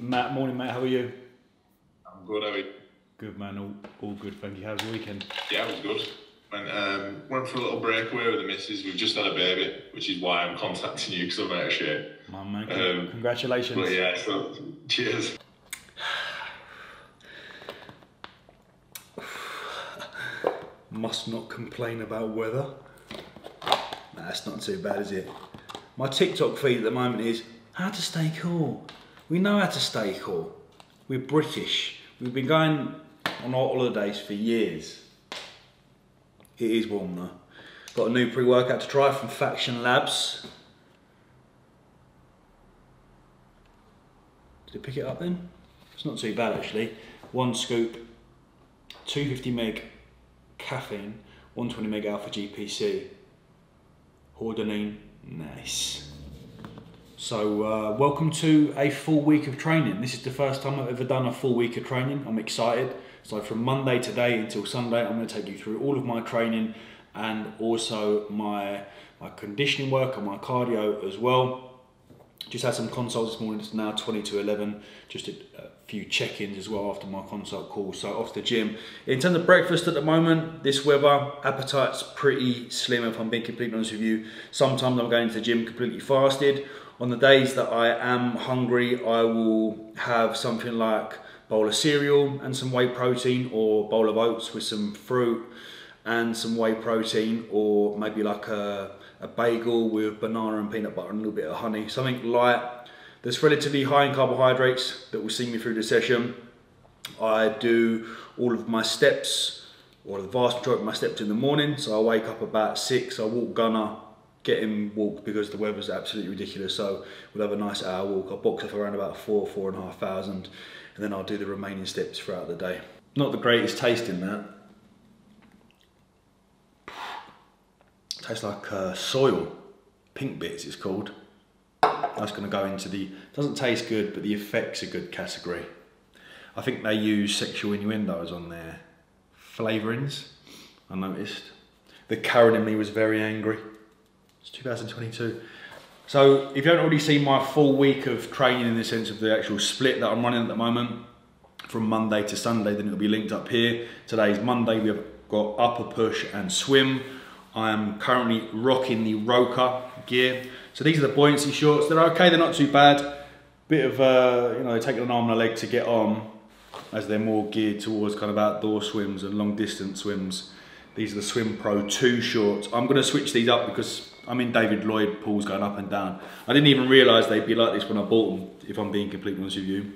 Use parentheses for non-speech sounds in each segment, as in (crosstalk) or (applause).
Matt, morning, Matt. How are you? I'm good. How are you? Good, man. All, all good. Thank you. How's the weekend? Yeah, it was good. Went um, went for a little breakaway with the missus. We've just had a baby, which is why I'm contacting you because I'm out of shape. My man. Um, Congratulations. But yeah, so cheers. (sighs) Must not complain about weather. Nah, that's not too bad, is it? My TikTok feed at the moment is how to stay cool. We know how to stay cool. We're British. We've been going on our holidays for years. It is warm though. Got a new pre-workout to try from Faction Labs. Did it pick it up then? It's not too bad actually. One scoop, 250 meg caffeine, 120 meg alpha GPC, hordenine, nice. So uh, welcome to a full week of training. This is the first time I've ever done a full week of training. I'm excited. So from Monday today until Sunday, I'm going to take you through all of my training and also my my conditioning work and my cardio as well. Just had some consults this morning. It's now 20 to 11. Just a, a few check-ins as well after my consult call. So off to the gym. In terms of breakfast at the moment, this weather, appetite's pretty slim if I'm being completely honest with you. Sometimes I'm going to the gym completely fasted. On the days that I am hungry, I will have something like bowl of cereal and some whey protein or bowl of oats with some fruit and some whey protein or maybe like a, a bagel with banana and peanut butter and a little bit of honey. Something light that's relatively high in carbohydrates that will see me through the session. I do all of my steps or the vast majority of my steps in the morning. So I wake up about six, I walk gunner, get in walk because the weather's absolutely ridiculous. So we'll have a nice hour walk. I'll box off around about four, four and a half thousand, and then I'll do the remaining steps throughout the day. Not the greatest taste in that. Tastes like uh, soil, pink bits it's called. That's going to go into the, doesn't taste good, but the effects are good category. I think they use sexual innuendos on their flavourings, I noticed. The Karen in me was very angry. It's 2022. So if you haven't already seen my full week of training in the sense of the actual split that I'm running at the moment, from Monday to Sunday, then it'll be linked up here. Today's Monday, we've got upper push and swim. I am currently rocking the Roka gear. So these are the buoyancy shorts. They're okay, they're not too bad. Bit of, uh, you know, they taking an arm and a leg to get on as they're more geared towards kind of outdoor swims and long distance swims. These are the SIM Pro 2 shorts. I'm gonna switch these up because I'm in David Lloyd pools going up and down. I didn't even realise they'd be like this when I bought them, if I'm being completely honest with you.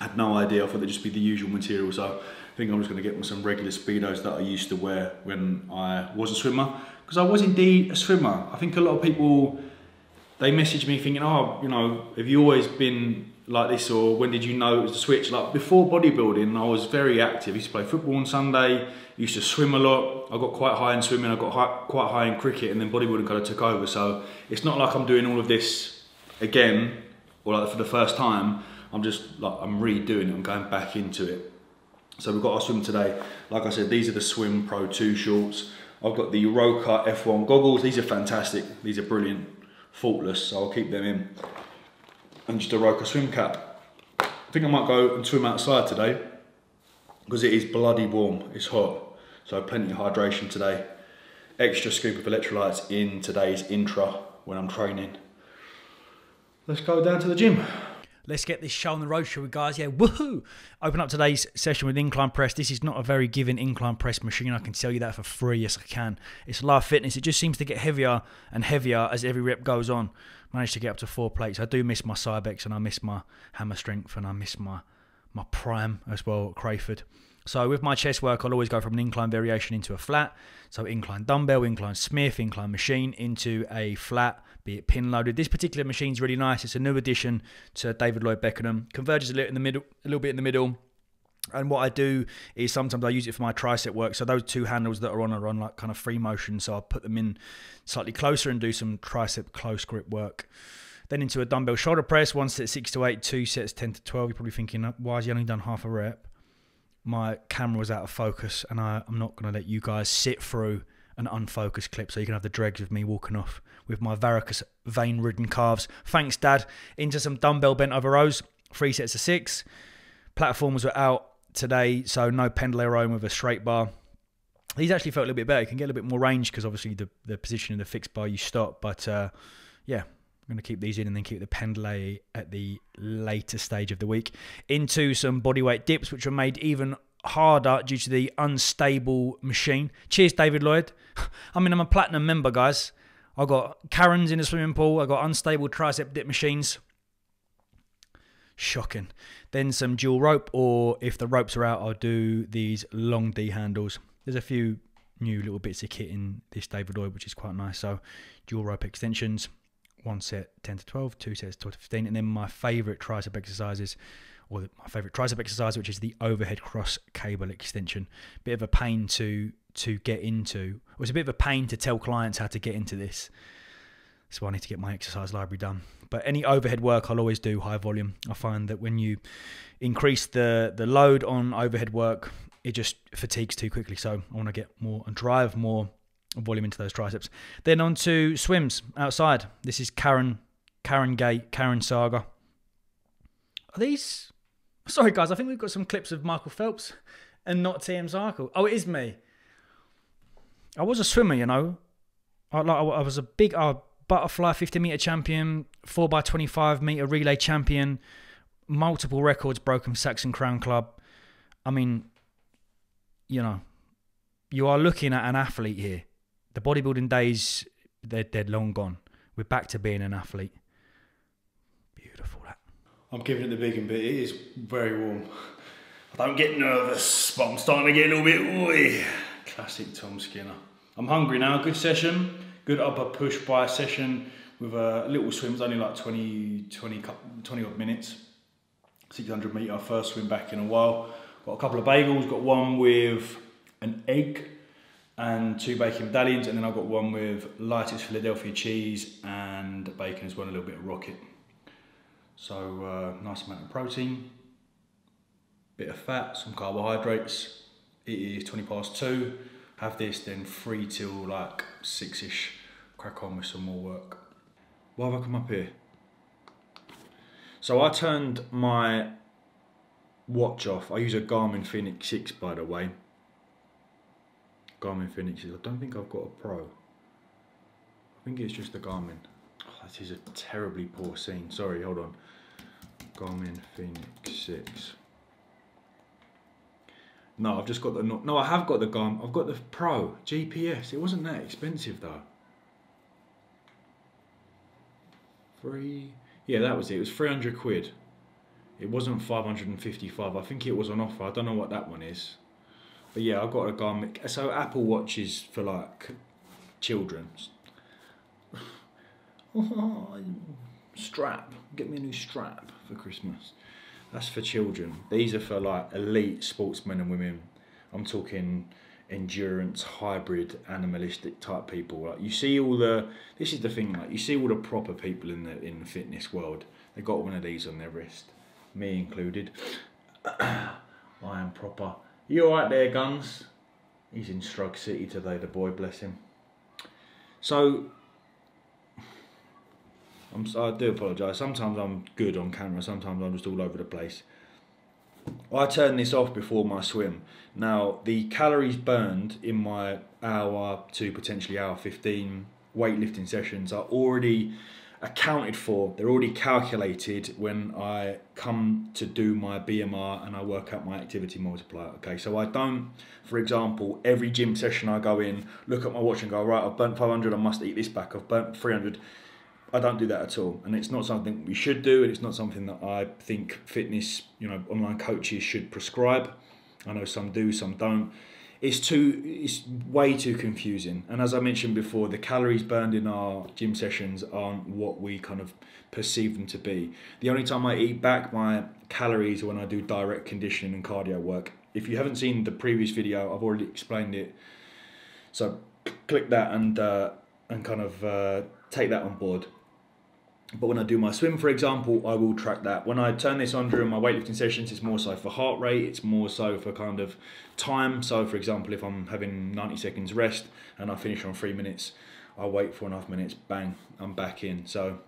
I had no idea, I thought they'd just be the usual material. So I think I'm just gonna get me some regular Speedos that I used to wear when I was a swimmer. Because I was indeed a swimmer. I think a lot of people, they message me thinking, oh, you know, have you always been like this or when did you know it was the switch? Like before bodybuilding, I was very active. I used to play football on Sunday, used to swim a lot. I got quite high in swimming, I got high, quite high in cricket and then bodybuilding kind of took over. So it's not like I'm doing all of this again or like for the first time. I'm just like, I'm redoing it, I'm going back into it. So we've got our swim today. Like I said, these are the SIM Pro 2 shorts. I've got the Roka F1 goggles. These are fantastic. These are brilliant, faultless, so I'll keep them in. And just a Roka swim cap. I think I might go and swim outside today because it is bloody warm, it's hot. So plenty of hydration today. Extra scoop of electrolytes in today's intra when I'm training. Let's go down to the gym. Let's get this show on the road, shall we, guys? Yeah, woohoo! Open up today's session with incline press. This is not a very given incline press machine. I can tell you that for free. Yes, I can. It's Life Fitness. It just seems to get heavier and heavier as every rep goes on. Managed to get up to four plates. I do miss my Cybex and I miss my hammer strength and I miss my my prime as well at Crayford. So with my chest work, I'll always go from an incline variation into a flat. So incline dumbbell, incline Smith, incline machine into a flat, be it pin loaded. This particular machine's really nice. It's a new addition to David Lloyd Beckenham. Converges a little in the middle, a little bit in the middle. And what I do is sometimes I use it for my tricep work. So those two handles that are on are on like kind of free motion. So I'll put them in slightly closer and do some tricep close grip work. Then into a dumbbell shoulder press, one set six to eight, two sets 10 to 12. You're probably thinking, why has he only done half a rep? My camera was out of focus and I, I'm not going to let you guys sit through an unfocused clip so you can have the dregs of me walking off with my varicose vein ridden calves. Thanks, Dad. Into some dumbbell bent over rows. three sets of six. Platforms were out today, so no pendulum with a straight bar. These actually felt a little bit better. You can get a little bit more range because obviously the, the position of the fixed bar you stop. But uh, yeah, I'm going to keep these in and then keep the pendulum at the later stage of the week. Into some bodyweight dips, which are made even harder due to the unstable machine. Cheers, David Lloyd. (laughs) I mean, I'm a platinum member, guys. I got Karen's in the swimming pool. I got unstable tricep dip machines. Shocking. Then some dual rope, or if the ropes are out, I'll do these long D handles. There's a few new little bits of kit in this David Lloyd, which is quite nice. So dual rope extensions, one set 10 to 12, two sets 12 to 15, and then my favorite tricep exercises, or my favorite tricep exercise, which is the overhead cross cable extension. Bit of a pain to to get into. It was a bit of a pain to tell clients how to get into this. So I need to get my exercise library done. But any overhead work, I'll always do high volume. I find that when you increase the the load on overhead work, it just fatigues too quickly. So I want to get more and drive more volume into those triceps. Then on to swims outside. This is Karen Karen Gate Karen Saga. Are these? Sorry guys, I think we've got some clips of Michael Phelps and not TM Zarkle. Oh, it is me. I was a swimmer, you know. I, like, I was a big uh, butterfly 50 meter champion, 4 by 25 meter relay champion, multiple records broken Saxon Crown Club. I mean, you know, you are looking at an athlete here. The bodybuilding days, they're, they're long gone. We're back to being an athlete. Beautiful, that. I'm giving it the big and bit. It is very warm. I don't get nervous, but I'm starting to get a little bit ooey. Classic Tom Skinner. I'm hungry now. Good session. Good upper push by session with a little swim. It's only like 20, 20, 20 odd minutes. 600 metre first swim back in a while. Got a couple of bagels. Got one with an egg and two bacon medallions. And then I've got one with lightest Philadelphia cheese and bacon as well, a little bit of rocket. So uh, nice amount of protein, bit of fat, some carbohydrates. It is 20 past two. Have this, then three till like six-ish. Crack on with some more work. Why have I come up here? So I turned my watch off. I use a Garmin Fenix 6 by the way. Garmin 6. I don't think I've got a Pro. I think it's just the Garmin. Oh, this is a terribly poor scene. Sorry, hold on. Garmin Fenix 6. No, I've just got the no. I have got the Garmin. I've got the Pro GPS. It wasn't that expensive though. Three. Yeah, that was it. It was three hundred quid. It wasn't five hundred and fifty-five. I think it was on offer. I don't know what that one is. But yeah, I've got a Garmin. So Apple Watches for like children. (laughs) strap. Get me a new strap for Christmas. That's for children. These are for like elite sportsmen and women. I'm talking endurance, hybrid, animalistic type people. Like you see all the. This is the thing. Like you see all the proper people in the in the fitness world. They got one of these on their wrist, me included. (coughs) I am proper. You alright there, Guns? He's in Strug City today, the boy, bless him. So I'm, I do apologise. Sometimes I'm good on camera, sometimes I'm just all over the place. I turn this off before my swim. Now, the calories burned in my hour to potentially hour 15 weightlifting sessions are already accounted for. They're already calculated when I come to do my BMR and I work out my activity multiplier. Okay, so I don't, for example, every gym session I go in, look at my watch and go, right, I've burnt 500, I must eat this back, I've burnt 300 I don't do that at all, and it's not something we should do, and it's not something that I think fitness, you know, online coaches should prescribe. I know some do, some don't. It's too, it's way too confusing. And as I mentioned before, the calories burned in our gym sessions aren't what we kind of perceive them to be. The only time I eat back my calories when I do direct conditioning and cardio work. If you haven't seen the previous video, I've already explained it. So click that and uh, and kind of uh, take that on board. But when I do my swim, for example, I will track that. When I turn this on during my weightlifting sessions, it's more so for heart rate, it's more so for kind of time. So, for example, if I'm having 90 seconds rest and I finish on three minutes, I wait four and a half minutes, bang, I'm back in. So,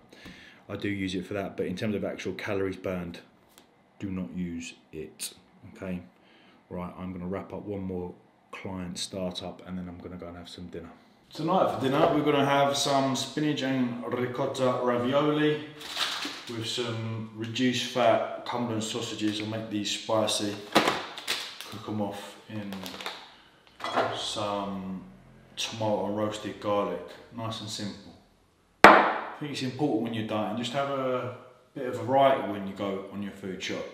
I do use it for that. But in terms of actual calories burned, do not use it. Okay, right, I'm going to wrap up one more client startup and then I'm going to go and have some dinner. Tonight for dinner, we're going to have some spinach and ricotta ravioli with some reduced fat Cumberland sausages. I'll make these spicy, cook them off in some tomato and roasted garlic, nice and simple. I think it's important when you're dieting, just have a bit of variety when you go on your food shop.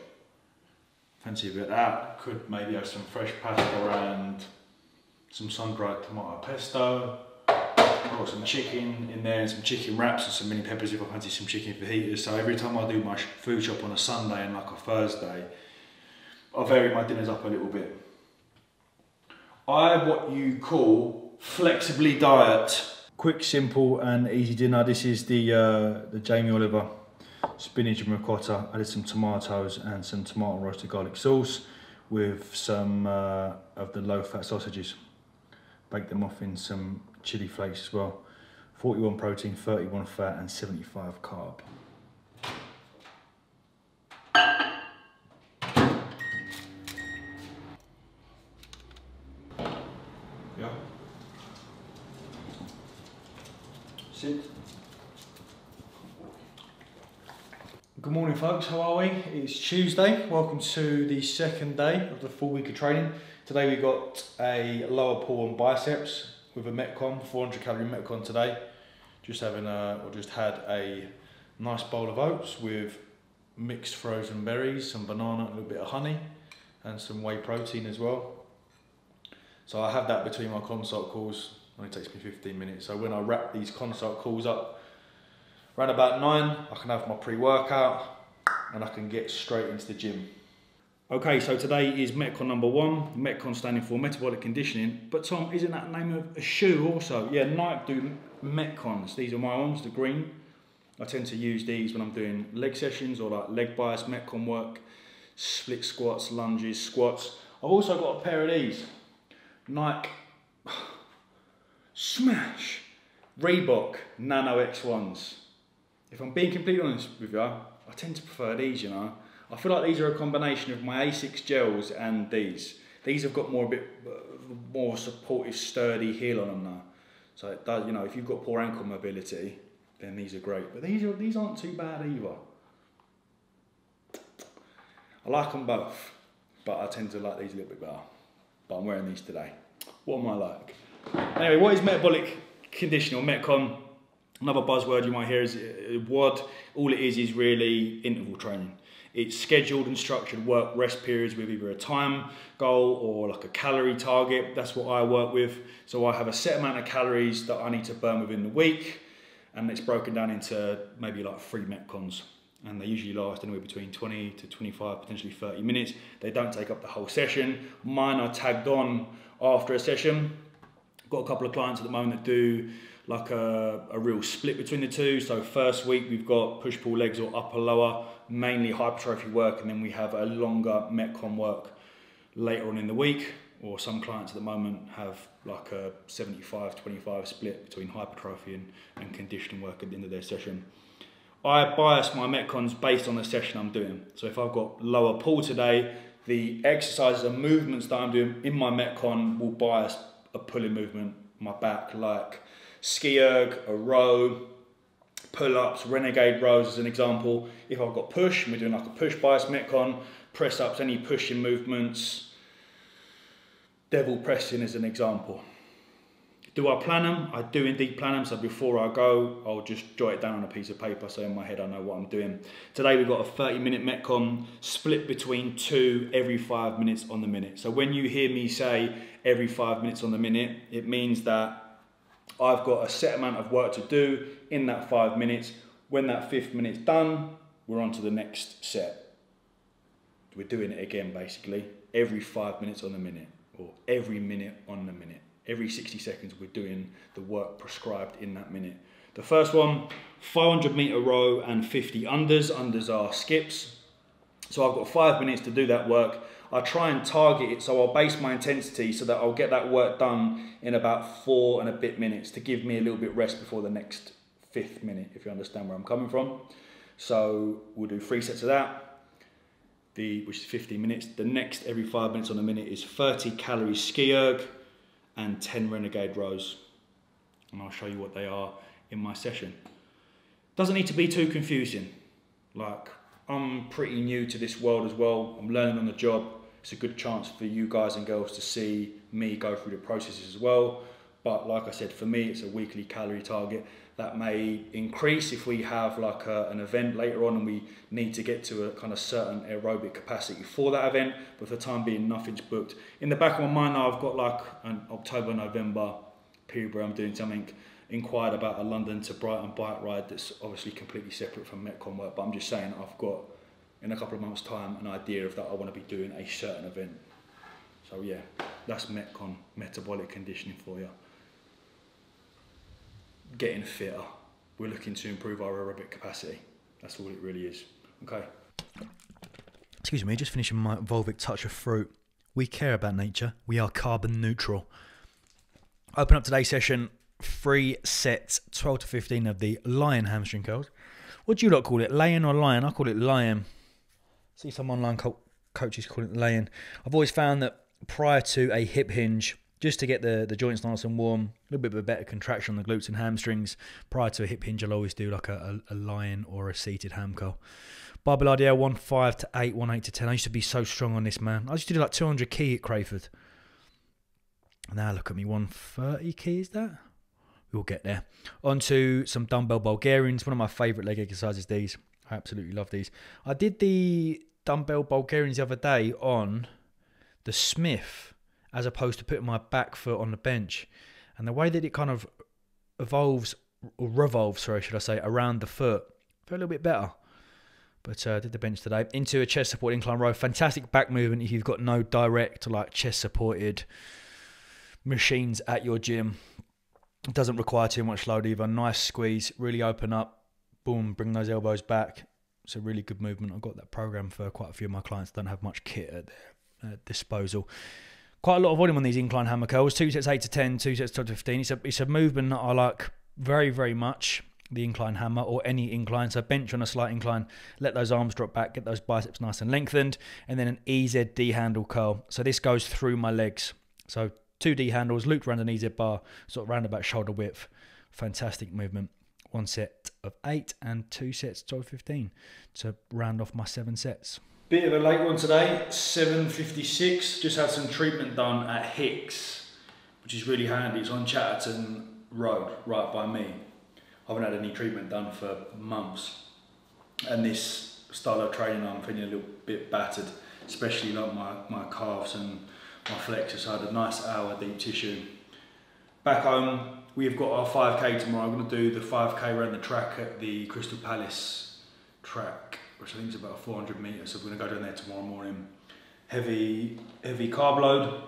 Fancy a bit of that, could maybe have some fresh pasta and some sun-dried tomato pesto. I've got some chicken in there and some chicken wraps and some mini peppers if I fancy some chicken fajitas. So every time I do my food shop on a Sunday and like a Thursday, I vary my dinners up a little bit. I what you call flexibly diet. Quick, simple and easy dinner. This is the, uh, the Jamie Oliver spinach and ricotta. I did some tomatoes and some tomato roasted garlic sauce with some uh, of the low fat sausages. Bake them off in some chili flakes as well. 41 protein, 31 fat and 75 carb. Yeah. Sit. Good morning folks, how are we? It's Tuesday. Welcome to the second day of the full week of training. Today we've got a lower pull on biceps with a Metcon, 400 calorie Metcon today. Just having a, or just had a nice bowl of oats with mixed frozen berries, some banana, a little bit of honey, and some whey protein as well. So I have that between my consult calls. Only takes me 15 minutes. So when I wrap these consult calls up, around about nine, I can have my pre-workout and I can get straight into the gym. Okay, so today is Metcon number one. Metcon standing for metabolic conditioning. But Tom, isn't that name of a shoe also? Yeah, Nike do Metcons. These are my ones, the green. I tend to use these when I'm doing leg sessions or like leg bias Metcon work, split squats, lunges, squats. I've also got a pair of these. Nike (sighs) Smash Reebok Nano X1s. If I'm being completely honest with you, I tend to prefer these, you know. I feel like these are a combination of my Asics gels and these. These have got more a bit uh, more supportive, sturdy heel on them now. So it does, you know, if you've got poor ankle mobility, then these are great. But these are these aren't too bad either. I like them both, but I tend to like these a little bit better. But I'm wearing these today. What am I like? Anyway, what is metabolic conditioning or Metcon? Another buzzword you might hear is uh, WOD. All it is is really interval training. It's scheduled and structured work rest periods with either a time goal or like a calorie target. That's what I work with. So I have a set amount of calories that I need to burn within the week, and it's broken down into maybe like three metcons. And they usually last anywhere between 20 to 25, potentially 30 minutes. They don't take up the whole session. Mine are tagged on after a session. Got a couple of clients at the moment that do like a, a real split between the two. So first week we've got push pull legs or upper lower, mainly hypertrophy work, and then we have a longer metcon work later on in the week. Or some clients at the moment have like a 75-25 split between hypertrophy and, and conditioning work at the end of their session. I bias my metcons based on the session I'm doing. So if I've got lower pull today, the exercises and movements that I'm doing in my metcon will bias a pulling movement, my back, like ski erg, a row, pull-ups, renegade rows as an example. If I've got push, we're doing like a push bias metcon, press ups, any pushing movements, devil pressing as an example. Do I plan them? I do indeed plan them. So before I go, I'll just jot it down on a piece of paper so in my head I know what I'm doing. Today we've got a 30 minute Metcon split between two every five minutes on the minute. So when you hear me say every five minutes on the minute, it means that I've got a set amount of work to do in that five minutes. When that fifth minute's done, we're on to the next set. We're doing it again basically every five minutes on the minute or every minute on the minute every 60 seconds we're doing the work prescribed in that minute. The first one, 500 meter row and 50 unders. Unders are skips. So I've got five minutes to do that work. I try and target it so I'll base my intensity so that I'll get that work done in about four and a bit minutes to give me a little bit rest before the next fifth minute, if you understand where I'm coming from. So we'll do three sets of that. the which is 15 minutes. The next every five minutes on a minute is 30 calorie ski erg and 10 renegade rows. And I'll show you what they are in my session. Doesn't need to be too confusing. Like I'm pretty new to this world as well. I'm learning on the job. It's a good chance for you guys and girls to see me go through the processes as well. But like I said, for me, it's a weekly calorie target that may increase if we have like a, an event later on and we need to get to a kind of certain aerobic capacity for that event. But for the time being, nothing's booked. In the back of my mind I've got like an October, November period where I'm doing something inquired about a London to Brighton bike ride that's obviously completely separate from Metcon work, but I'm just saying I've got in a couple of months' time an idea of that I want to be doing a certain event. So yeah, that's Metcon metabolic conditioning for you getting fitter. We're looking to improve our aerobic capacity. That's all it really is. Okay. Excuse me, just finishing my Volvic touch of fruit. We care about nature. We are carbon neutral. Open up today's session. Three sets, 12 to 15 of the lion hamstring curls. What do you lot call it? Lion or lion? I call it lion. See some online co- coaches call it lion. I've always found that prior to a hip hinge, just to get the, the joints nice and warm, a little bit of a better contraction on the glutes and hamstrings. Prior to a hip hinge, I'll always do like a, a, a lion or a seated ham curl. Barbell RDL 1 5 to 8, 1 8 to 10. I used to be so strong on this, man. I used to do like 200 key at Crayford. Now look at me, 130 key is that? We'll get there. On to some dumbbell Bulgarians. One of my favourite leg exercises, these. I absolutely love these. I did the dumbbell Bulgarians the other day on the Smith as opposed to putting my back foot on the bench. And the way that it kind of evolves or revolves, sorry, should I say, around the foot, felt a little bit better. But uh, did the bench today into a chest support incline row. Fantastic back movement if you've got no direct like chest supported machines at your gym. It doesn't require too much load either. Nice squeeze, really open up, boom, bring those elbows back. It's a really good movement. I've got that program for quite a few of my clients. Don't have much kit at their uh, disposal quite a lot of volume on these incline hammer curls. Two sets eight to 10, two sets 12 to 15. It's a, it's a movement that I like very, very much. The incline hammer or any incline. So bench on a slight incline, let those arms drop back, get those biceps nice and lengthened, and then an EZD handle curl. So this goes through my legs. So two D handles looped around an EZ bar, sort of round about shoulder width. Fantastic movement. One set of eight and two sets 12 15 to round off my seven sets. Bit of a late one today, 7.56. Just had some treatment done at Hicks, which is really handy. It's on Chatterton Road, right by me. I haven't had any treatment done for months. And this style of training, I'm feeling a little bit battered, especially like my, my calves and my flexors. So I had a nice hour deep tissue. Back home, we've got our 5k tomorrow. I'm going to do the 5k around the track at the Crystal Palace track which I think is about 400 metres. So we're going to go down there tomorrow morning. Heavy, heavy carb load.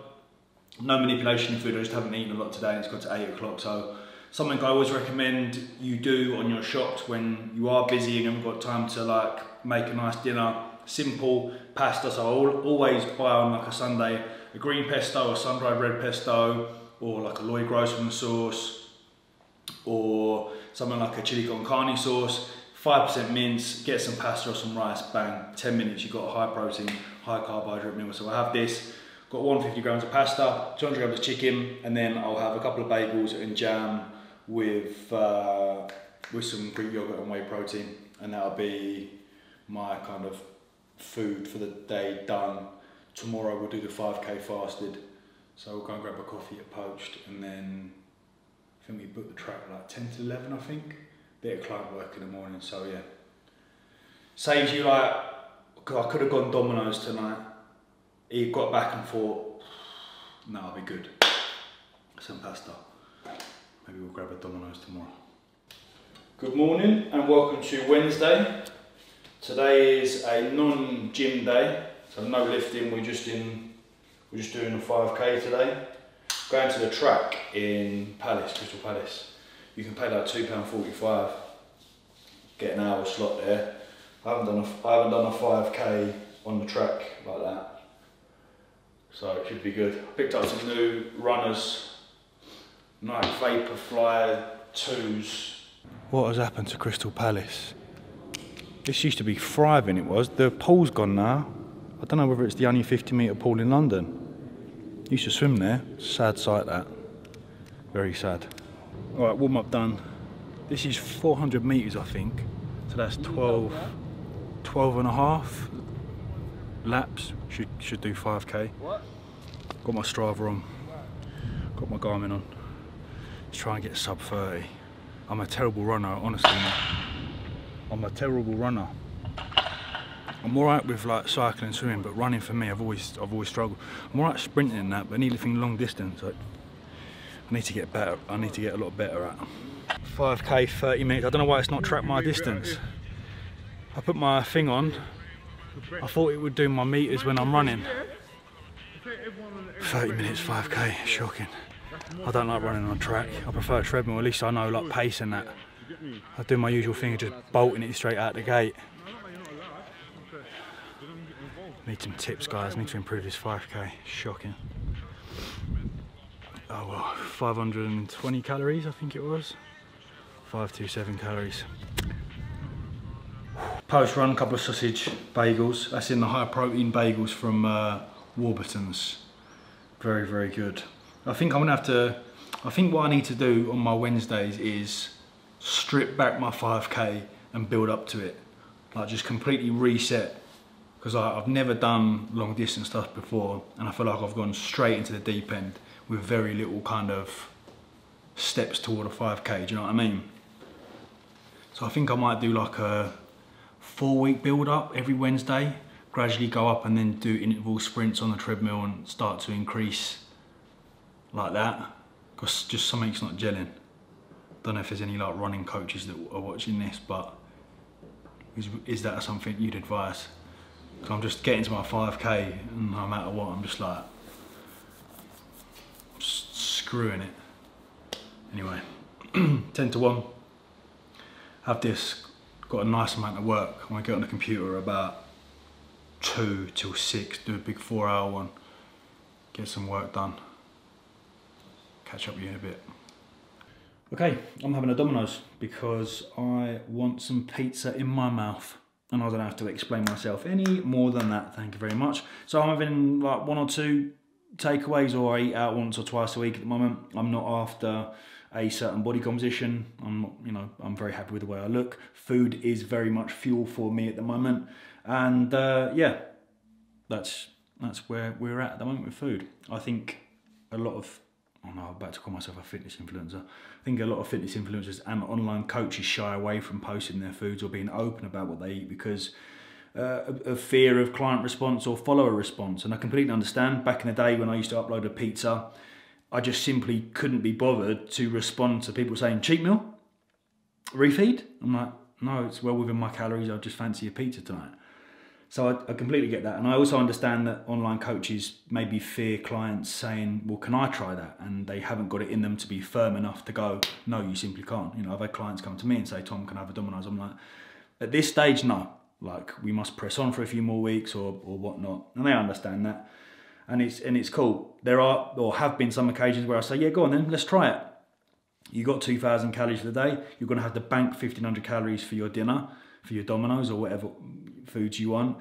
No manipulation of food. I just haven't eaten a lot today. It's got to eight o'clock. So something I always recommend you do on your shots when you are busy and haven't got time to like make a nice dinner. Simple pasta. So I'll always buy on like a Sunday a green pesto, a sun-dried red pesto, or like a Loyd Grossman sauce, or something like a chili con carne sauce 5% mince, get some pasta or some rice, bang, 10 minutes, you've got a high protein, high carbohydrate meal. So I have this, got 150 grams of pasta, 200 grams of chicken, and then I'll have a couple of bagels and jam with, uh, with some Greek yogurt and whey protein. And that'll be my kind of food for the day done. Tomorrow we'll do the 5k fasted. So we'll go and grab a coffee at Poached and then I think we booked the track like 10 to 11 I think bit of client work in the morning. So yeah, saves you like I could have gone Domino's tonight. He got back and thought, no, I'll be good. Some pasta. Maybe we'll grab a Domino's tomorrow. Good morning and welcome to Wednesday. Today is a non-gym day, so no lifting. We're just in, we're just doing a 5k today. Going to the track in Palace, Crystal Palace you can pay like £2.45, get an hour slot there. I haven't done a, I haven't done a 5k on the track like that. So it should be good. I picked up some new runners, Nike Vaporfly 2s. What has happened to Crystal Palace? This used to be thriving, it was. The pool's gone now. I don't know whether it's the only 50 metre pool in London. Used to swim there. Sad sight that. Very sad. All right, warm up done. This is 400 metres, I think. So that's 12, 12 and a half laps. Should should do 5k. What? Got my Strava on. Got my Garmin on. Let's try and get sub 30. I'm a terrible runner, honestly. I'm a terrible runner. I'm alright with like cycling and swimming, but running for me, I've always I've always struggled. I'm alright sprinting and that, but anything long distance, like, I need to get better. I need to get a lot better at. 5k, 30 minutes. I don't know why it's not tracked my distance. I put my thing on. I thought it would do my meters when I'm running. 30 minutes, 5k, shocking. I don't like running on track. I prefer treadmill. At least I know like pace and that. I do my usual thing of just bolting it straight out the gate. Need some tips, guys. Need to improve this 5k. Shocking. Oh well, 520 calories, I think it was. 527 calories. Post run, couple of sausage bagels. That's in the high protein bagels from uh, Warburton's. Very, very good. I think I'm gonna have to. I think what I need to do on my Wednesdays is strip back my 5k and build up to it. Like just completely reset because I've never done long distance stuff before and I feel like I've gone straight into the deep end with very little kind of steps toward a 5k, do you know what I mean? So I think I might do like a four week build up every Wednesday, gradually go up and then do interval sprints on the treadmill and start to increase like that because just something's not gelling. Don't know if there's any like running coaches that are watching this, but is, is that something you'd advise? I'm just getting to my 5k and no matter what, I'm just like just screwing it. Anyway, (clears throat) 10 to 1. Have this, got a nice amount of work. I want to get on the computer about 2 till 6, do a big 4 hour one, get some work done. Catch up with you in a bit. Okay, I'm having a Domino's because I want some pizza in my mouth and I don't have to explain myself any more than that. Thank you very much. So I'm having like one or two takeaways, or I eat out once or twice a week at the moment. I'm not after a certain body composition. I'm not, you know, I'm very happy with the way I look. Food is very much fuel for me at the moment, and uh, yeah, that's that's where we're at at the moment with food. I think a lot of I'm about to call myself a fitness influencer. I think a lot of fitness influencers and online coaches shy away from posting their foods or being open about what they eat because uh, of fear of client response or follower response. And I completely understand. Back in the day when I used to upload a pizza, I just simply couldn't be bothered to respond to people saying cheat meal, refeed. I'm like, no, it's well within my calories. I just fancy a pizza tonight. So I, I, completely get that, and I also understand that online coaches maybe fear clients saying, "Well, can I try that?" and they haven't got it in them to be firm enough to go, "No, you simply can't." You know, I've had clients come to me and say, "Tom, can I have a Domino's?" I'm like, at this stage, no. Like we must press on for a few more weeks or or whatnot, and they understand that, and it's and it's cool. There are or have been some occasions where I say, "Yeah, go on then, let's try it." You got 2,000 calories the day. You're going to have to bank 1,500 calories for your dinner, for your Domino's or whatever foods you want,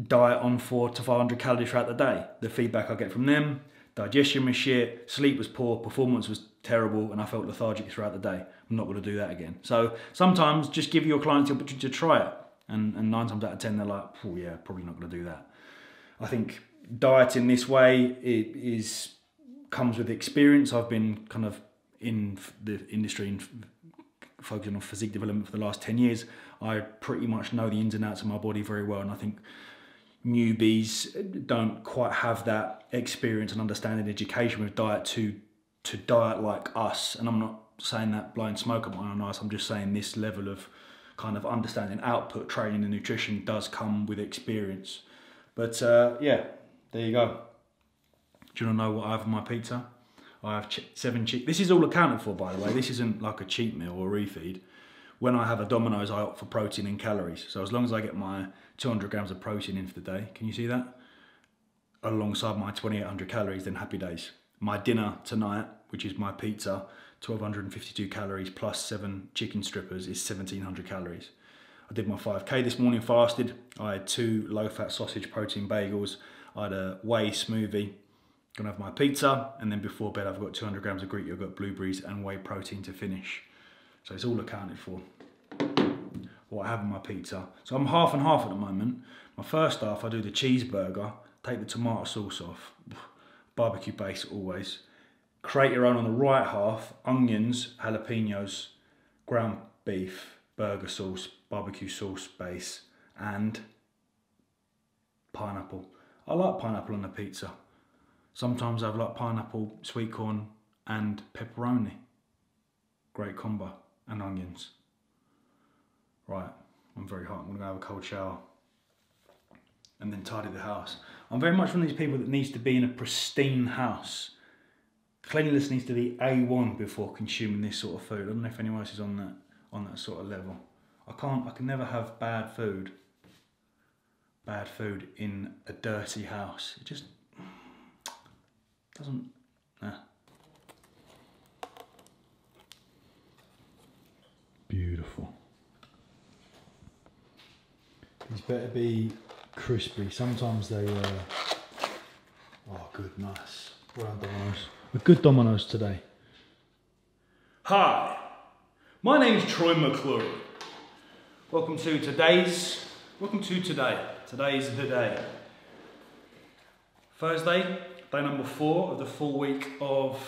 diet on four to 500 calories throughout the day. The feedback I get from them, digestion was shit, sleep was poor, performance was terrible, and I felt lethargic throughout the day. I'm not going to do that again. So sometimes just give your clients the opportunity to try it. And, and nine times out of 10, they're like, oh yeah, probably not going to do that. I think dieting this way it is comes with experience. I've been kind of in the industry focusing on physique development for the last 10 years. I pretty much know the ins and outs of my body very well, and I think newbies don't quite have that experience and understanding education with diet to to diet like us. And I'm not saying that blind smoke up my own eyes. I'm just saying this level of kind of understanding output training and nutrition does come with experience. But uh, yeah, there you go. Do you want to know what I have on my pizza? I have seven cheat. This is all accounted for, by the way. This isn't like a cheat meal or refeed. When I have a Domino's, I opt for protein and calories. So as long as I get my 200 grams of protein in for the day, can you see that? Alongside my 2800 calories, then happy days. My dinner tonight, which is my pizza, 1252 calories plus seven chicken strippers is 1700 calories. I did my 5k this morning fasted. I had two low fat sausage protein bagels. I had a whey smoothie. Gonna have my pizza, and then before bed, I've got 200 grams of Greek yogurt, blueberries, and whey protein to finish. So it's all accounted for. What I have in my pizza. So I'm half and half at the moment. My first half, I do the cheeseburger, take the tomato sauce off, (sighs) barbecue base always. Create your own on the right half, onions, jalapenos, ground beef, burger sauce, barbecue sauce base, and pineapple. I like pineapple on the pizza. Sometimes I've like pineapple, sweet corn, and pepperoni. Great combo, and onions. Right, I'm very hot. I'm gonna go have a cold shower and then tidy the house. I'm very much one of these people that needs to be in a pristine house. Cleanliness needs to be A1 before consuming this sort of food. I don't know if anyone else is on that on that sort of level. I can't I can never have bad food. Bad food in a dirty house. It just doesn't nah. Beautiful. These better be crispy. Sometimes they uh Oh good nice. Well done Domino's. A good Dominoes today. Hi, my name is Troy McClure. Welcome to today's, welcome to today. Today's the day. Thursday, day number four of the full week of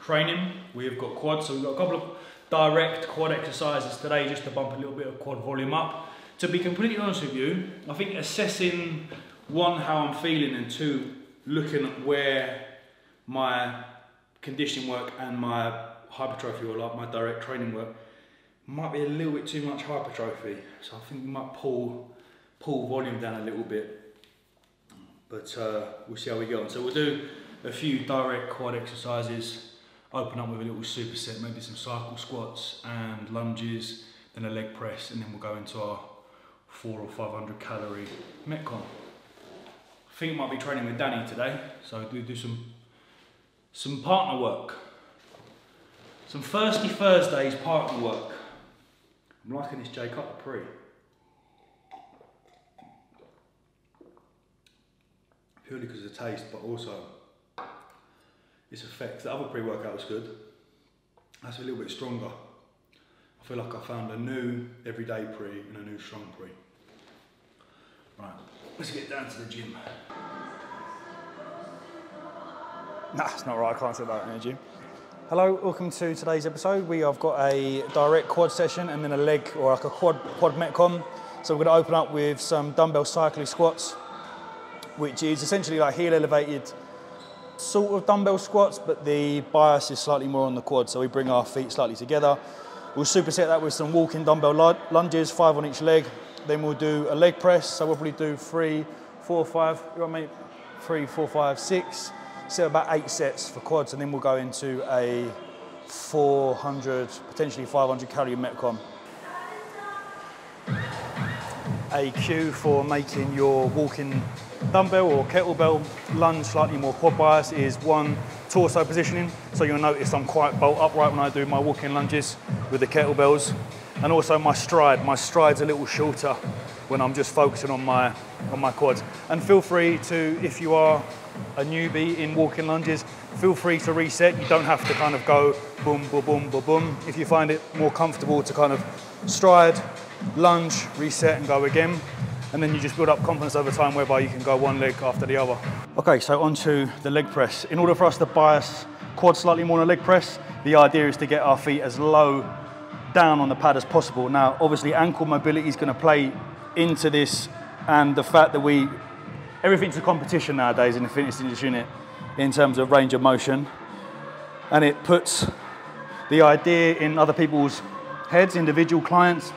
training. We have got quads, so we've got a couple of direct quad exercises today just to bump a little bit of quad volume up. To be completely honest with you, I think assessing one, how I'm feeling, and two, looking at where my conditioning work and my hypertrophy or like my direct training work might be a little bit too much hypertrophy. So I think we might pull pull volume down a little bit. But uh, we'll see how we go on. So we'll do a few direct quad exercises, open up with a little superset, maybe some cycle squats and lunges, then a leg press, and then we'll go into our four or 500 calorie Metcon. I think I might be training with Danny today, so do do some some partner work. Some Thirsty Thursdays partner work. I'm liking this Jay Cutler pre. Purely because of the taste, but also its effect. The other pre-workout was good. That's a little bit stronger. I feel like I found a new everyday pre and a new strong pre. Right, let's get down to the gym. Nah, it's not right. I can't say that in the gym. Hello, welcome to today's episode. We have got a direct quad session and then a leg or like a quad quad metcon. So we're going to open up with some dumbbell cycling squats, which is essentially like heel elevated sort of dumbbell squats, but the bias is slightly more on the quad. So we bring our feet slightly together. We'll superset that with some walking dumbbell lunges, five on each leg. Then we'll do a leg press. So we'll probably do three, four, five. You want me? Three, four, five, six so about eight sets for quads, and then we'll go into a 400, potentially 500 calorie metcon. A cue for making your walking dumbbell or kettlebell lunge slightly more quad bias is one torso positioning. So you'll notice I'm quite bolt upright when I do my walking lunges with the kettlebells. And also my stride, my stride's a little shorter when I'm just focusing on my, on my quads. And feel free to, if you are a newbie in walking lunges, feel free to reset. You don't have to kind of go boom, boom, boom, boom, boom. If you find it more comfortable to kind of stride, lunge, reset and go again. And then you just build up confidence over time whereby you can go one leg after the other. Okay, so onto the leg press. In order for us to bias quad slightly more on a leg press, the idea is to get our feet as low down on the pad as possible. Now, obviously ankle mobility is gonna play into this and the fact that we everything's a competition nowadays in the fitness industry in terms of range of motion. And it puts the idea in other people's heads, individual clients,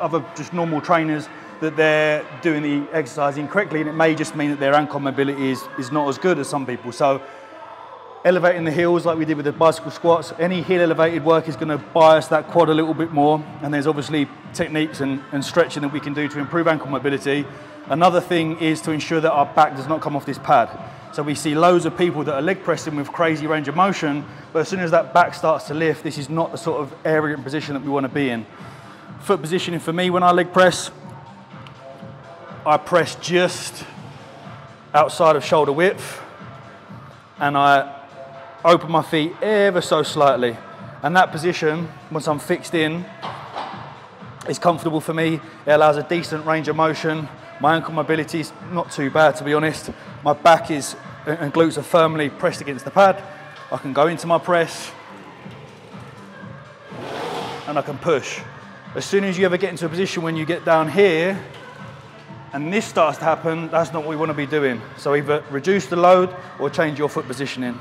other just normal trainers, that they're doing the exercise incorrectly, and it may just mean that their ankle mobility is, is not as good as some people. So elevating the heels like we did with the bicycle squats, any heel elevated work is gonna bias that quad a little bit more, and there's obviously techniques and, and stretching that we can do to improve ankle mobility Another thing is to ensure that our back does not come off this pad. So we see loads of people that are leg pressing with crazy range of motion, but as soon as that back starts to lift, this is not the sort of area and position that we want to be in. Foot positioning for me when I leg press, I press just outside of shoulder width and I open my feet ever so slightly. And that position, once I'm fixed in, is comfortable for me. It allows a decent range of motion. My ankle mobility is not too bad, to be honest. My back is and glutes are firmly pressed against the pad. I can go into my press and I can push. As soon as you ever get into a position when you get down here and this starts to happen, that's not what we want to be doing. So either reduce the load or change your foot positioning.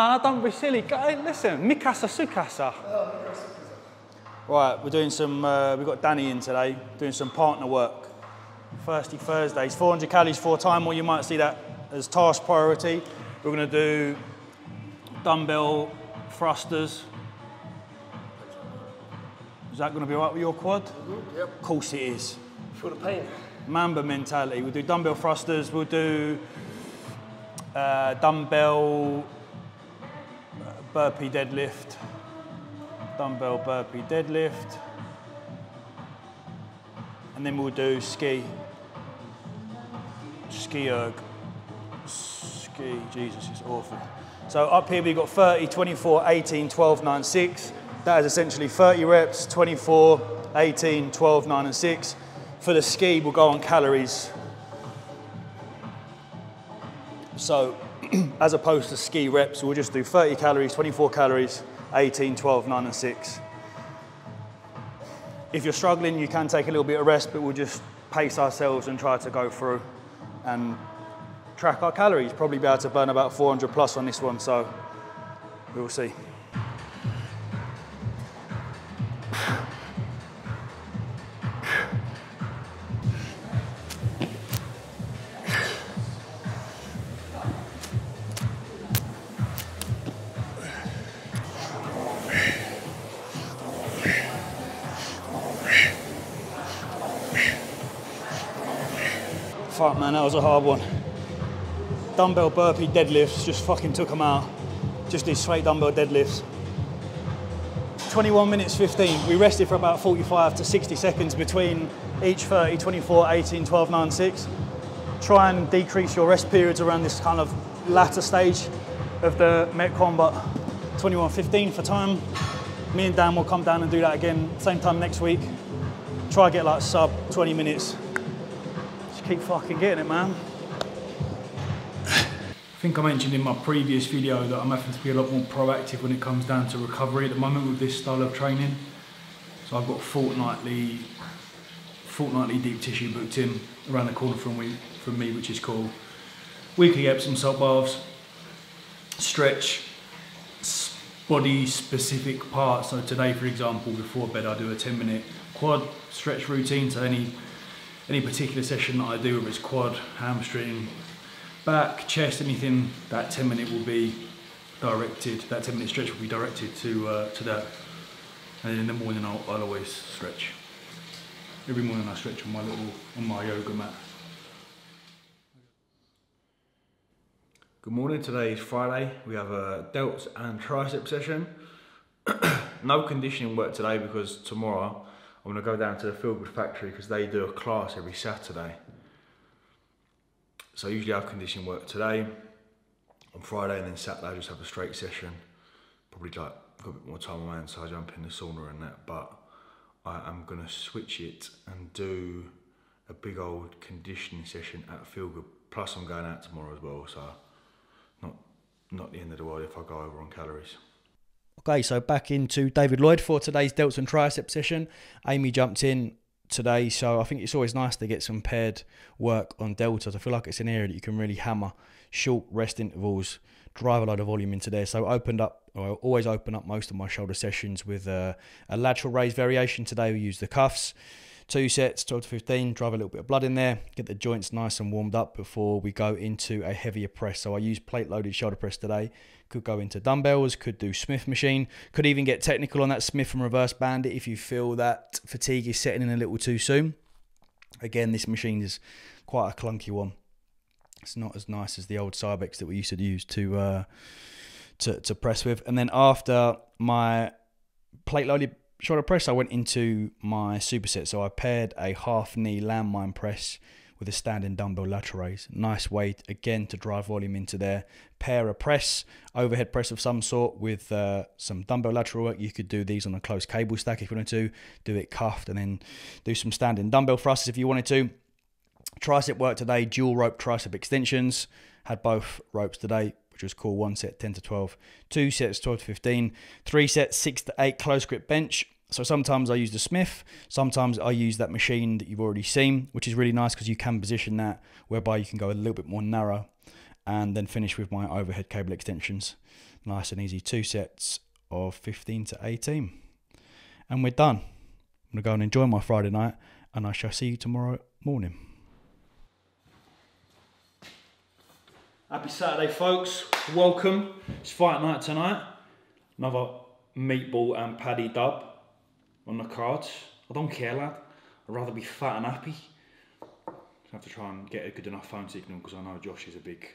No, don't be silly. Go, listen, Mikasa Sukasa. Right, we're doing some, uh, we've got Danny in today, doing some partner work. Thirsty Thursdays, 400 calories for time, or you might see that as task priority. We're gonna do dumbbell thrusters. Is that gonna be all right with your quad? Yep. Of course it is. Feel the pain. Mamba mentality. We'll do dumbbell thrusters, we'll do uh, dumbbell burpee deadlift, dumbbell burpee deadlift, and then we'll do ski, ski erg, ski, Jesus, it's awful. So up here we've got 30, 24, 18, 12, 9, 6. That is essentially 30 reps, 24, 18, 12, 9 and 6. For the ski, we'll go on calories. So (clears throat) as opposed to ski reps, we'll just do 30 calories, 24 calories, 18, 12, 9 and 6. If you're struggling, you can take a little bit of rest, but we'll just pace ourselves and try to go through and track our calories. Probably be able to burn about 400 plus on this one, so we will see. Fuck man, that was a hard one. Dumbbell burpee deadlifts, just fucking took them out. Just did straight dumbbell deadlifts. 21 minutes 15. We rested for about 45 to 60 seconds between each 30, 24, 18, 12, 9, 6. Try and decrease your rest periods around this kind of latter stage of the Metcon, but 21, 15 for time. Me and Dan will come down and do that again, same time next week. Try get like sub 20 minutes. Keep fucking getting it, man. I think I mentioned in my previous video that I'm having to be a lot more proactive when it comes down to recovery at the moment with this style of training. So I've got fortnightly, fortnightly deep tissue booked in around the corner from me, from me which is called weekly Epsom salt baths, stretch, body specific parts. So today, for example, before bed, I do a 10 minute quad stretch routine. So any any particular session that I do, whether it's quad, hamstring, back, chest, anything, that 10 minute will be directed, that 10 minute stretch will be directed to, uh, to that. And in the morning I'll, I'll always stretch. Every morning I stretch on my little, on my yoga mat. Good morning, today is Friday. We have a delts and tricep session. (clears throat) no conditioning work today because tomorrow I'm going to go down to the Feelgood factory because they do a class every Saturday. So I usually I have conditioning work today, on Friday, and then Saturday I just have a straight session. Probably like got a bit more time on my hands, so I jump in the sauna and that. But I am gonna switch it and do a big old conditioning session at Feelgood. Plus I'm going out tomorrow as well, so not not the end of the world if I go over on calories. Okay, so back into David Lloyd for today's delts and tricep session. Amy jumped in today, so I think it's always nice to get some paired work on deltas. I feel like it's an area that you can really hammer short rest intervals, drive a load of volume into there. So opened up, I always open up most of my shoulder sessions with a, a lateral raise variation. Today we use the cuffs. Two sets, 12 to 15, drive a little bit of blood in there, get the joints nice and warmed up before we go into a heavier press. So I use plate loaded shoulder press today. Could go into dumbbells, could do Smith machine, could even get technical on that Smith and reverse bandit if you feel that fatigue is setting in a little too soon. Again, this machine is quite a clunky one. It's not as nice as the old Cybex that we used to use to uh, to, to press with. And then after my plate loaded shoulder press, I went into my superset. So I paired a half knee landmine press with a standing dumbbell lateral raise. Nice weight again to drive volume into there. Pair a press, overhead press of some sort with uh, some dumbbell lateral work. You could do these on a close cable stack if you wanted to. Do it cuffed and then do some standing dumbbell thrusts if you wanted to. Tricep work today, dual rope tricep extensions. Had both ropes today, which was cool. One set 10 to 12, two sets 12 to 15, three sets 6 to 8 close grip bench. So sometimes I use the Smith, sometimes I use that machine that you've already seen, which is really nice because you can position that whereby you can go a little bit more narrow and then finish with my overhead cable extensions. Nice and easy, two sets of 15 to 18. And we're done. I'm to go and enjoy my Friday night and I shall see you tomorrow morning. Happy Saturday, folks. Welcome. It's fight night tonight. Another meatball and paddy dub on the cards. I don't care, lad. I'd rather be fat and happy. I have to try and get a good enough phone signal because I know Josh is a big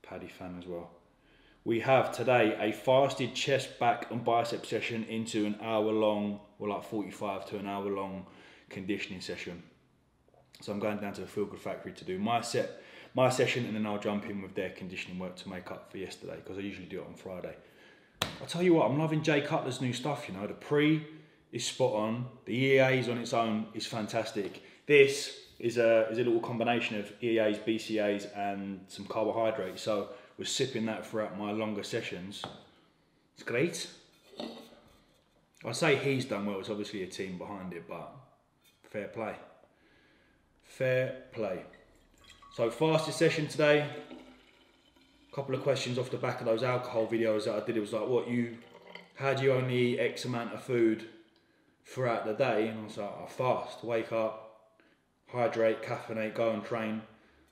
Paddy fan as well. We have today a fasted chest, back, and bicep session into an hour long, or like 45 to an hour long conditioning session. So I'm going down to the Feel Good Factory to do my set, my session, and then I'll jump in with their conditioning work to make up for yesterday because I usually do it on Friday. I'll tell you what, I'm loving Jay Cutler's new stuff. You know, the pre is spot on. The EAAs on its own is fantastic. This is a is a little combination of EAAs, BCAAs, and some carbohydrates. So we're sipping that throughout my longer sessions. It's great. I say he's done well. It's obviously a team behind it, but fair play. Fair play. So fastest session today. A couple of questions off the back of those alcohol videos that I did. It was like, what you, how do you only eat X amount of food throughout the day? And I was like, I fast, wake up, hydrate, caffeinate, go and train,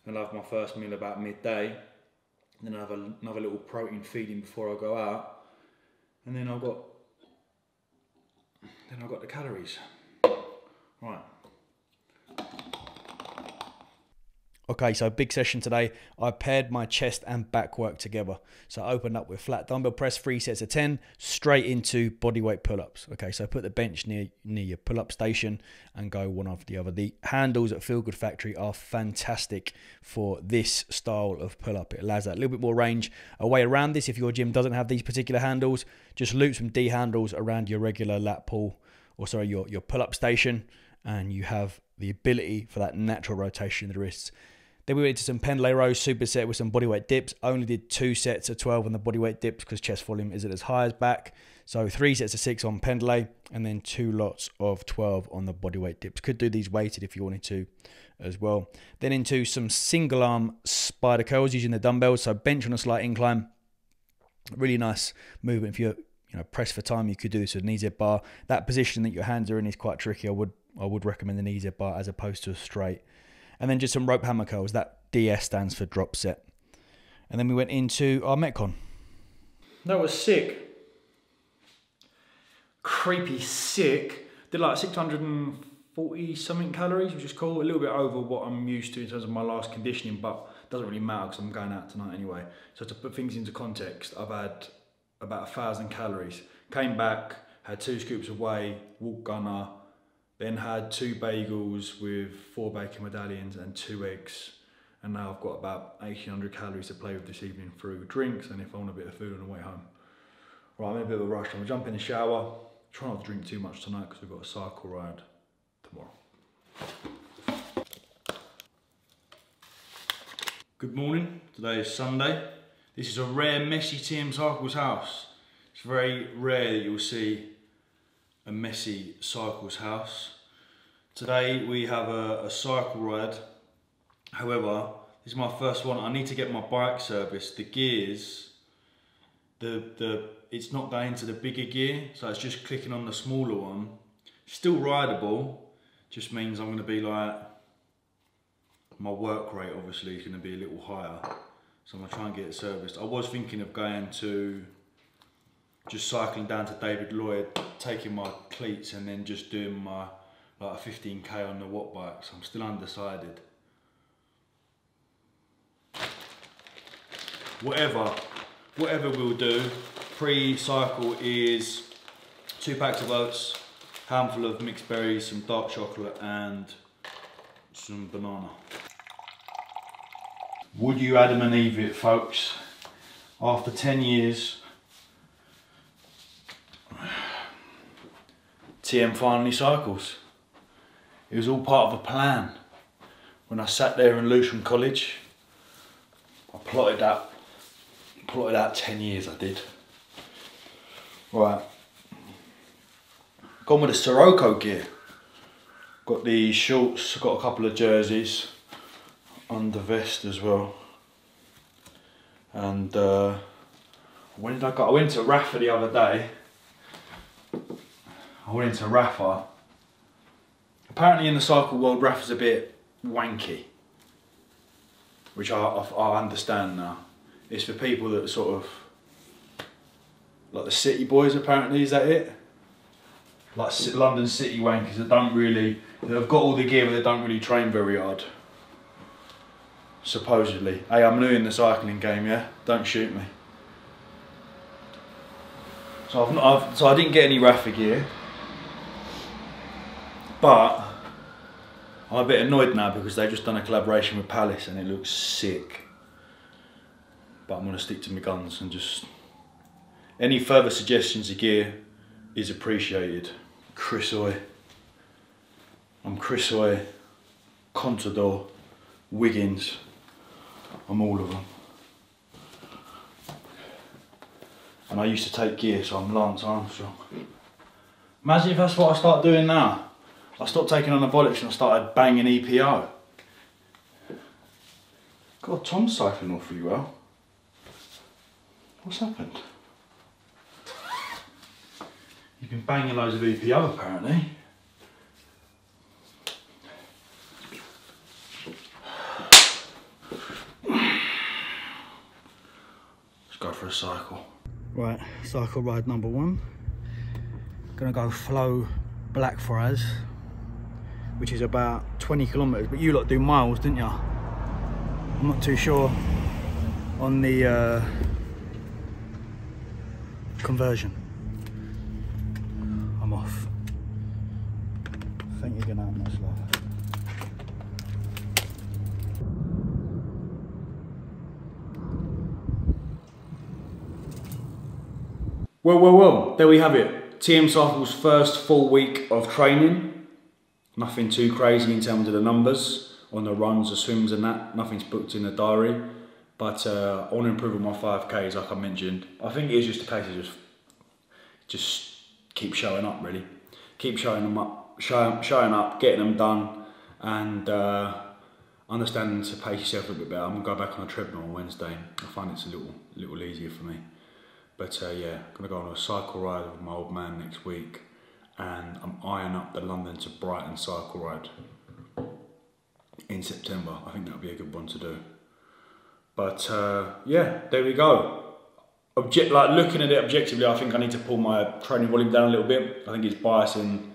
and have my first meal about midday. And then I have another little protein feeding before I go out, and then I've got then I've got the calories. Right. Okay, so big session today. I paired my chest and back work together. So I opened up with flat dumbbell press, three sets of 10, straight into bodyweight pull-ups. Okay, so put the bench near near your pull-up station and go one after the other. The handles at Feel Good Factory are fantastic for this style of pull-up. It allows that little bit more range. A way around this, if your gym doesn't have these particular handles, just loop some D handles around your regular lat pull, or sorry, your, your pull-up station, and you have the ability for that natural rotation of the wrists. Then we went into some pendlay rows, superset with some bodyweight dips. Only did two sets of 12 on the bodyweight dips because chest volume isn't as high as back. So three sets of six on pendlay and then two lots of 12 on the bodyweight dips. Could do these weighted if you wanted to as well. Then into some single arm spider curls using the dumbbells. So bench on a slight incline. Really nice movement. If you're you know press for time, you could do this with an EZ bar. That position that your hands are in is quite tricky. I would I would recommend an EZ bar as opposed to a straight and then just some rope hammer curls. That DS stands for drop set. And then we went into our Metcon. That was sick. Creepy sick. Did like 640 something calories, which is cool. A little bit over what I'm used to in terms of my last conditioning, but doesn't really matter because I'm going out tonight anyway. So to put things into context, I've had about a thousand calories. Came back, had two scoops of whey, walk gunner, then had two bagels with four bacon medallions and two eggs. And now I've got about 1800 calories to play with this evening through drinks and if I want a bit of food on the way home. Right, I'm in a bit of a rush. I'm gonna jump in the shower. Try not to drink too much tonight because we've got a cycle ride tomorrow. Good morning. Today is Sunday. This is a rare messy TM Cycles house. It's very rare that you'll see messy cycles house. Today we have a, a, cycle ride. However, this is my first one. I need to get my bike serviced. The gears the the it's not going to the bigger gear, so it's just clicking on the smaller one. Still rideable, just means I'm going to be like my work rate obviously is going to be a little higher, so I'm to try and get it serviced. I was thinking of going to just cycling down to David Lloyd, taking my cleats, and then just doing my like a 15k on the watt bike. So I'm still undecided. Whatever, whatever we'll do. Pre-cycle is two packs of oats, handful of mixed berries, some dark chocolate, and some banana. Would you Adam and Eve it, folks? After 10 years, TM finally cycles. It was all part of a plan. When I sat there in Lewisham College, I plotted out, plotted out 10 years I did. Right. Gone with the Sirocco gear. Got the shorts, got a couple of jerseys, under vest as well. And uh, when did I go? I went to Rapha the other day. I went into Rapha. Apparently in the cycle world, Rapha's a bit wanky. Which I, I, I understand now. It's for people that sort of, like the city boys apparently, is that it? Like London city wankers that don't really, they've got all the gear but they don't really train very hard. Supposedly. Hey, I'm new in the cycling game, yeah? Don't shoot me. So I've, not, I've so I didn't get any Rapha gear, but I'm a bit annoyed now because they've just done a collaboration with Palace and it looks sick. But I'm gonna stick to my guns and just any further suggestions of gear is appreciated. Chris Hoy. I'm Chris Hoy, Contador, Wiggins. I'm all of them. And I used to take gear, so I'm Lance Armstrong. Imagine if that's what I start doing now. I stopped taking on anabolics and I started banging EPO. God, Tom's cycling awfully well. What's happened? You've been banging loads of EPO apparently. Let's go for a cycle. Right, cycle ride number one. Gonna go flow Black Blackfriars, which is about 20 kilometres, but you lot do miles, didn't you? I'm not too sure on the uh, conversion. I'm off. I think you're gonna have much love. Well, well, well, there we have it. TM Cycle's first full week of training. Nothing too crazy in terms of the numbers on the runs, the swims and that. Nothing's booked in the diary. But uh, I want to improve on my 5Ks like I mentioned. I think it is just a case of just, just keep showing up really. Keep showing them up, show, showing up, getting them done and uh, understanding to pace yourself a bit better. I'm going to go back on a treadmill on Wednesday. I find it's a little, little easier for me. But uh, yeah, gonna go on a cycle ride with my old man next week, and I'm eyeing up the London to Brighton cycle ride in September. I think that'll be a good one to do. But uh, yeah, there we go. Object like looking at it objectively, I think I need to pull my training volume down a little bit. I think it's biasing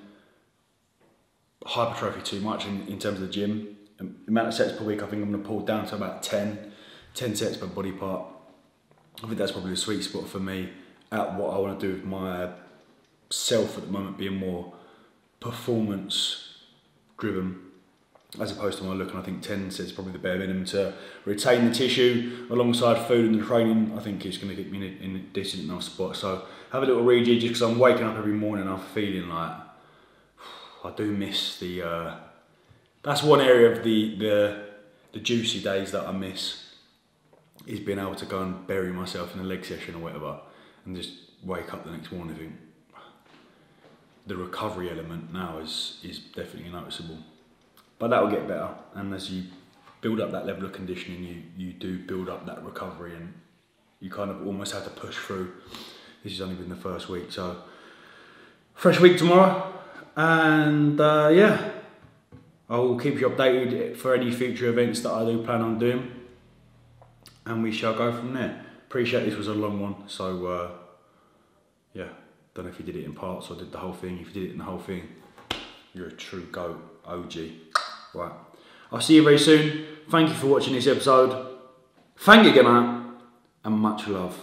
hypertrophy too much in, in terms of the gym. The amount of sets per week, I think I'm gonna pull down to about 10, 10 sets per body part. I think that's probably the sweet spot for me at what I want to do with my self at the moment being more performance driven as opposed to my look and I think 10 sets is probably the bare minimum to retain the tissue alongside food and the training. I think it's going to get me in a, in a decent enough spot. So have a little rejig just because I'm waking up every morning and I'm feeling like (sighs) I do miss the uh, that's one area of the, the the juicy days that I miss is being able to go and bury myself in a leg session or whatever and just wake up the next morning and think the recovery element now is is definitely noticeable but that'll get better and as you build up that level of conditioning you you do build up that recovery and you kind of almost have to push through. This has only been the first week, so fresh week tomorrow, and uh, yeah, I will keep you updated for any future events that I do plan on doing, and we shall go from there. Appreciate this was a long one, so uh, yeah, don't know if you did it in parts or did the whole thing. If you did it in the whole thing, you're a true goat, OG. Right, I'll see you very soon. Thank you for watching this episode. Thank you again, and much love.